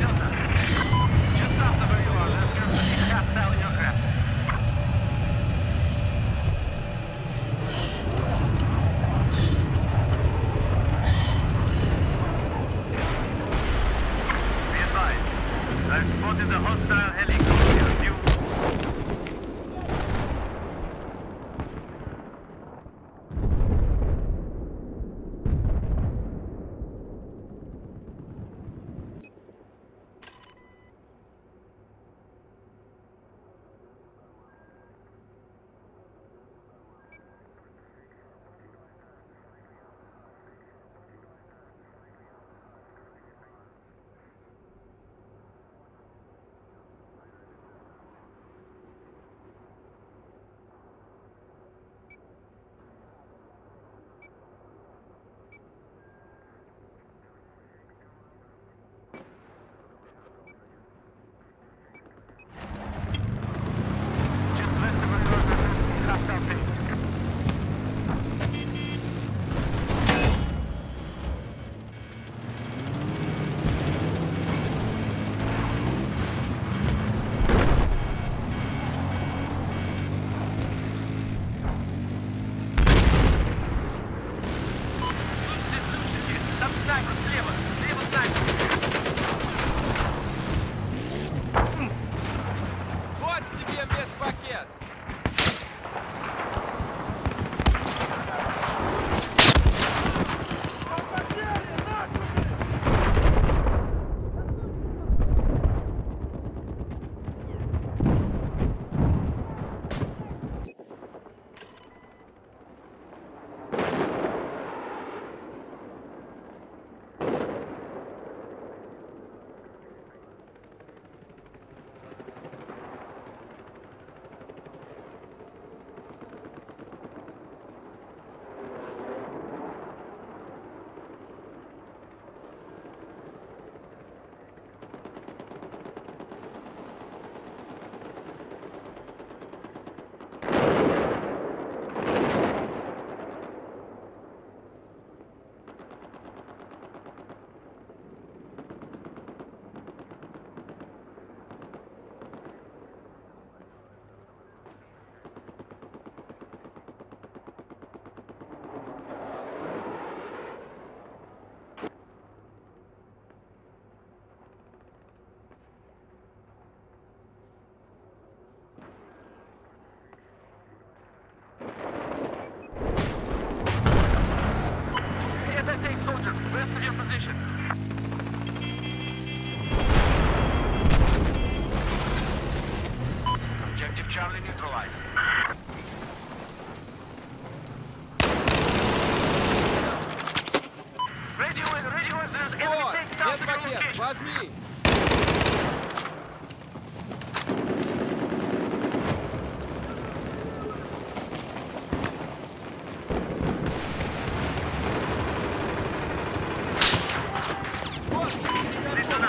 Just after where you. are, there's just a cat down your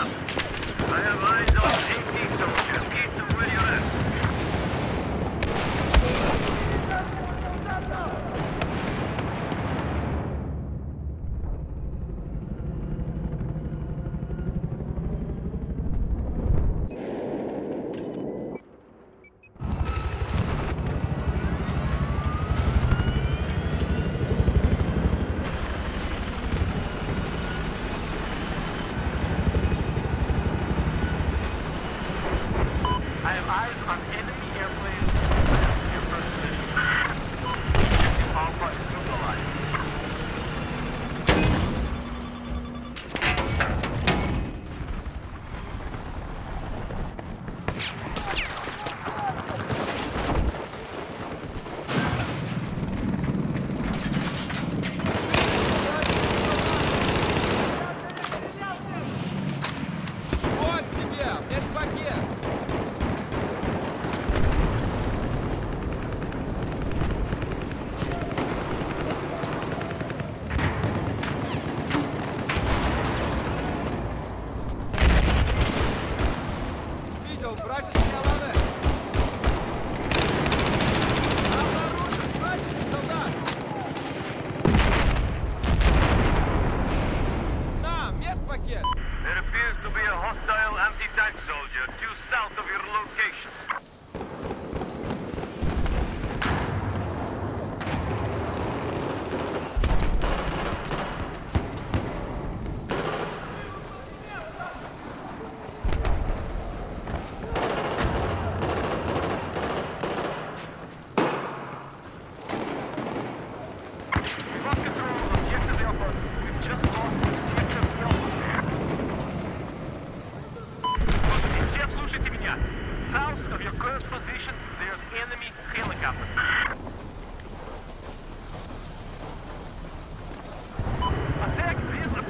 up!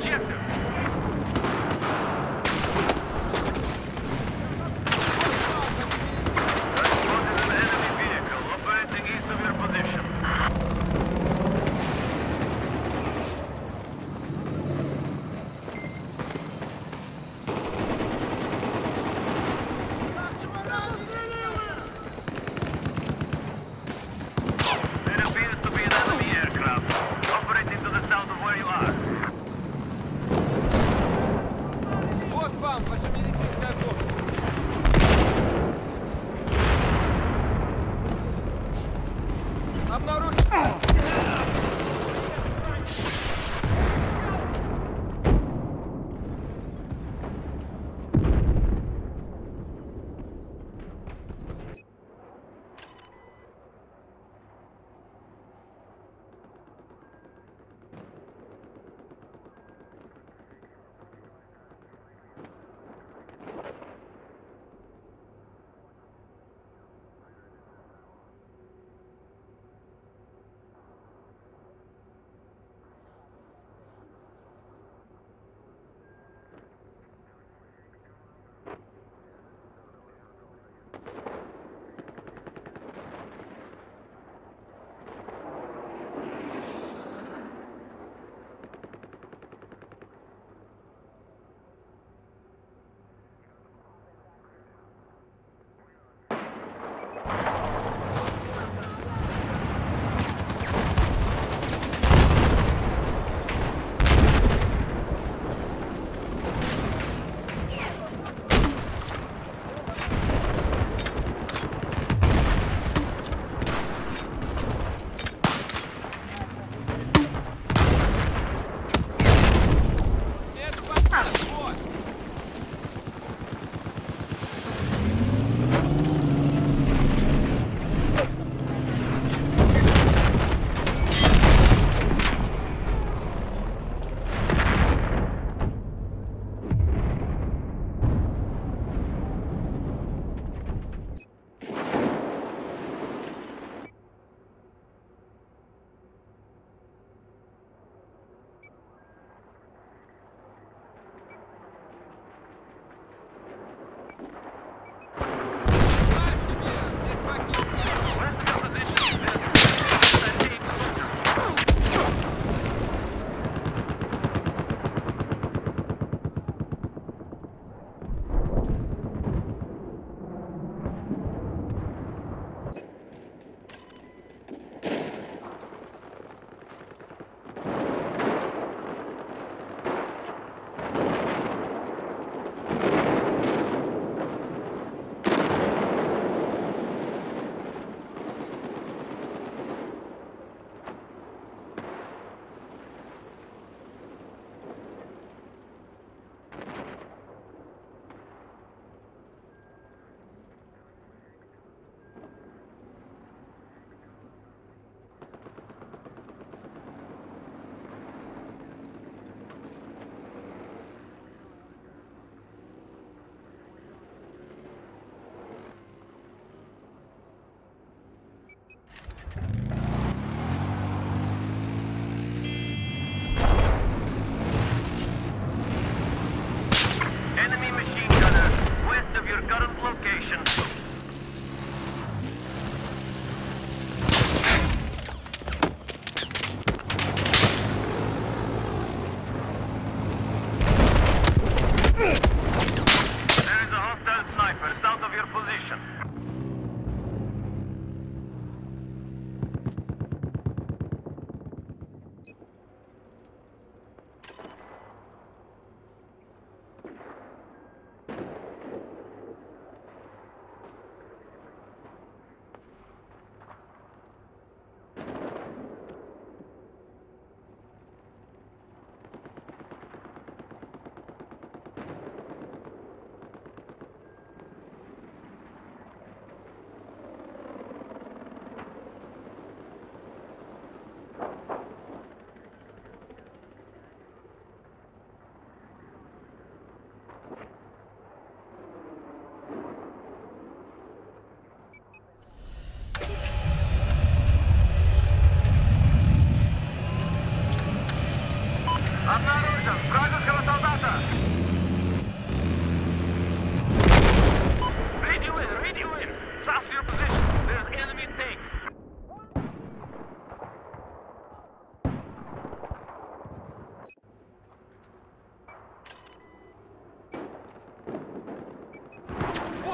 Objective.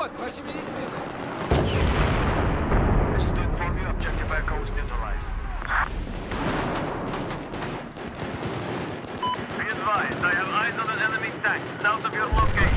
Вперед, ваши медицины! Be advised, I have eyes on an enemy tank south of your location.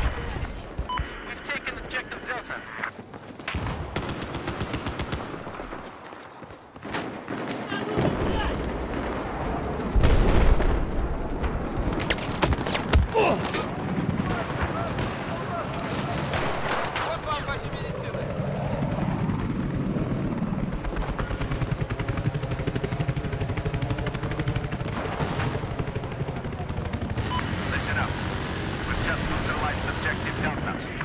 objective Delta.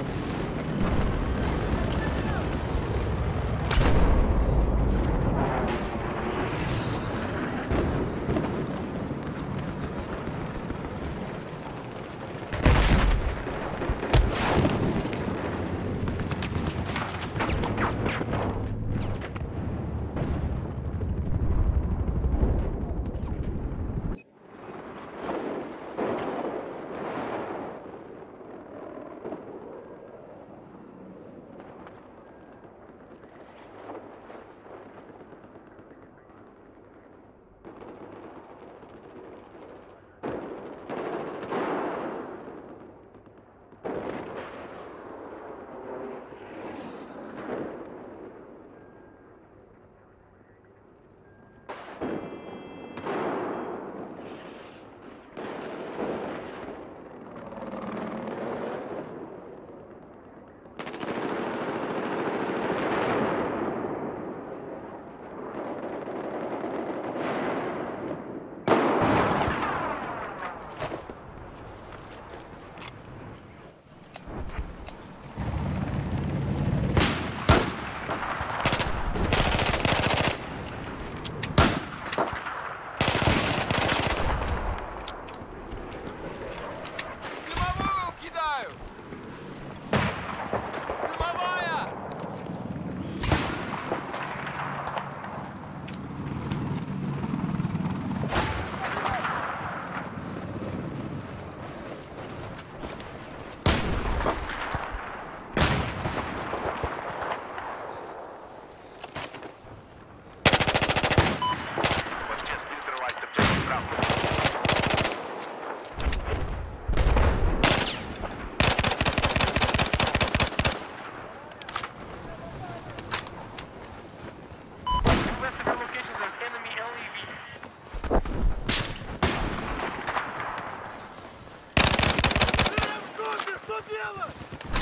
Сука, что делать?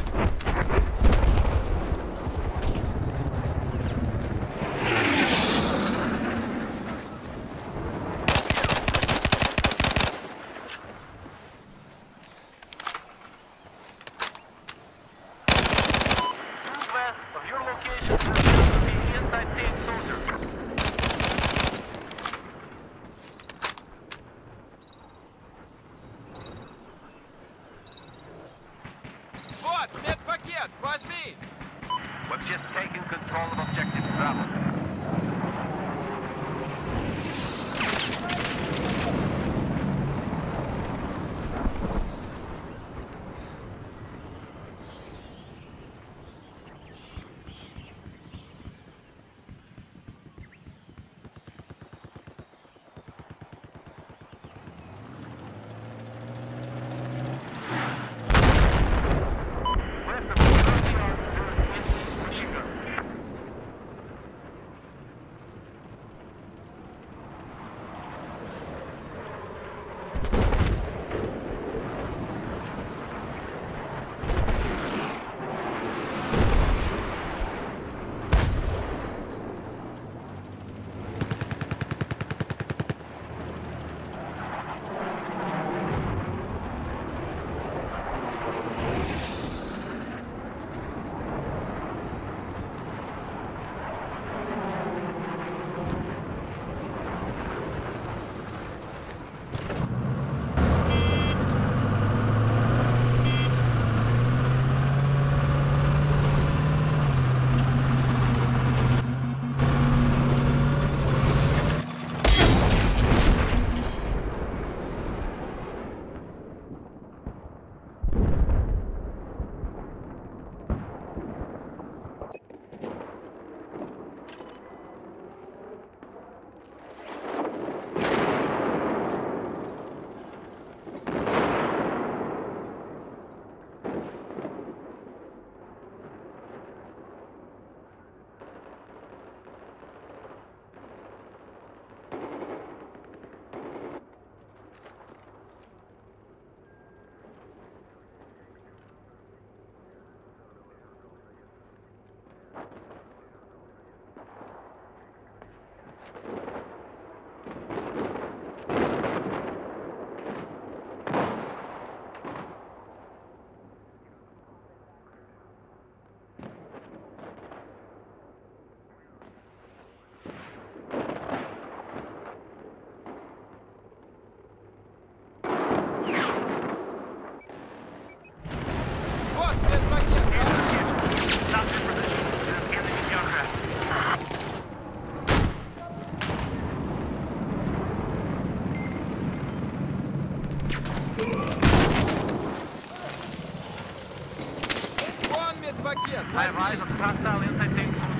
Vai, vai, já tem